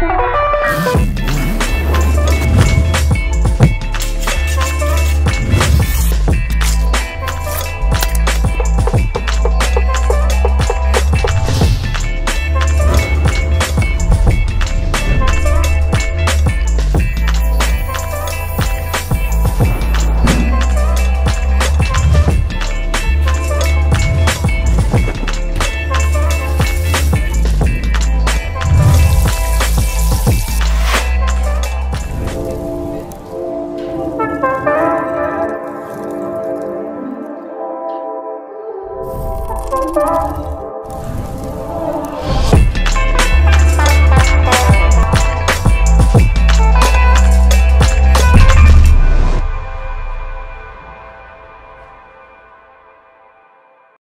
Santo. Música